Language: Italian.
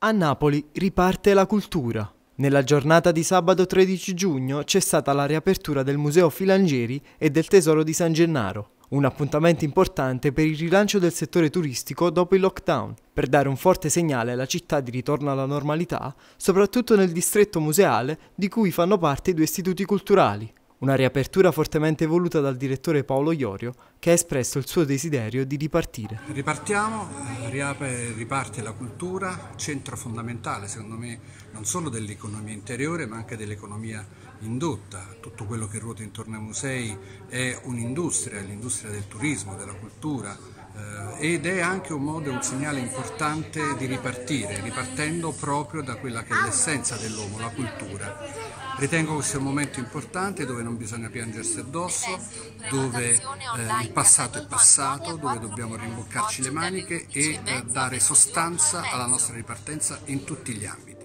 A Napoli riparte la cultura. Nella giornata di sabato 13 giugno c'è stata la riapertura del Museo Filangieri e del Tesoro di San Gennaro, un appuntamento importante per il rilancio del settore turistico dopo il lockdown, per dare un forte segnale alla città di ritorno alla normalità, soprattutto nel distretto museale di cui fanno parte i due istituti culturali. Una riapertura fortemente voluta dal direttore Paolo Iorio, che ha espresso il suo desiderio di ripartire. Ripartiamo, riapre, riparte la cultura, centro fondamentale secondo me non solo dell'economia interiore ma anche dell'economia indotta. Tutto quello che ruota intorno ai musei è un'industria, l'industria del turismo, della cultura ed è anche un modo, un segnale importante di ripartire, ripartendo proprio da quella che è l'essenza dell'uomo, la cultura. Ritengo che sia un momento importante dove non bisogna piangersi addosso, dove eh, il passato è passato, dove dobbiamo rimboccarci le maniche e eh, dare sostanza alla nostra ripartenza in tutti gli ambiti.